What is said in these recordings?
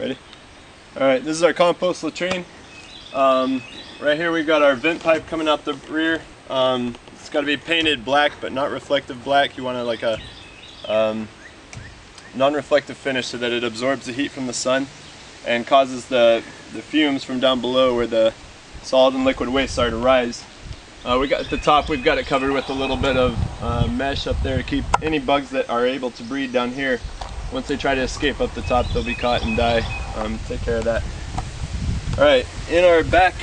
Ready? Alright, this is our compost latrine. Um, right here we've got our vent pipe coming out the rear. Um, it's got to be painted black but not reflective black. You want to like a um, non-reflective finish so that it absorbs the heat from the sun and causes the, the fumes from down below where the solid and liquid waste are to rise. Uh, we got at the top, we've got it covered with a little bit of uh, mesh up there to keep any bugs that are able to breed down here. Once they try to escape up the top, they'll be caught and die. Um, take care of that. All right, in our back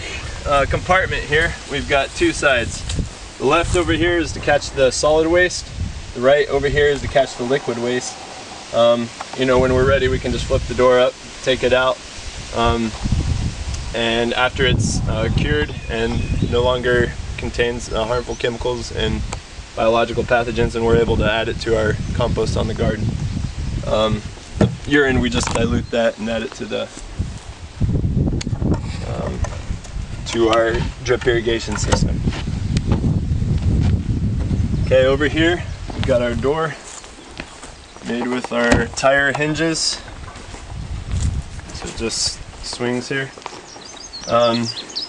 uh, compartment here, we've got two sides. The left over here is to catch the solid waste. The right over here is to catch the liquid waste. Um, you know, when we're ready, we can just flip the door up, take it out. Um, and after it's uh, cured and no longer contains uh, harmful chemicals and biological pathogens and we're able to add it to our compost on the garden. Um, the urine, we just dilute that and add it to the um, to our drip irrigation system. Okay, over here we've got our door made with our tire hinges. So it just swings here. Um,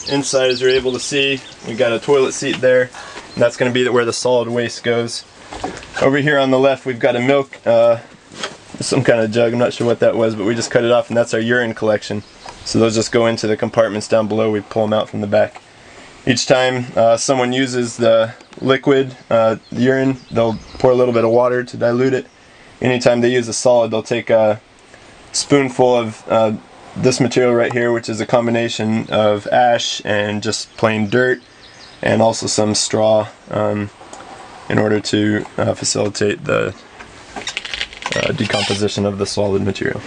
inside, as you're able to see, we've got a toilet seat there, that's going to be where the solid waste goes. Over here on the left, we've got a milk, uh, some kind of jug. I'm not sure what that was, but we just cut it off, and that's our urine collection. So those just go into the compartments down below. We pull them out from the back. Each time uh, someone uses the liquid, uh, urine, they'll pour a little bit of water to dilute it. Anytime they use a solid, they'll take a spoonful of uh, this material right here, which is a combination of ash and just plain dirt, and also some straw um, in order to uh, facilitate the uh, decomposition of the solid material.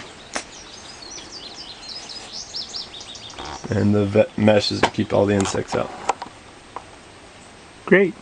And the mesh is to keep all the insects out. Great.